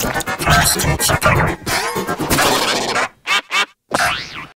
Plastic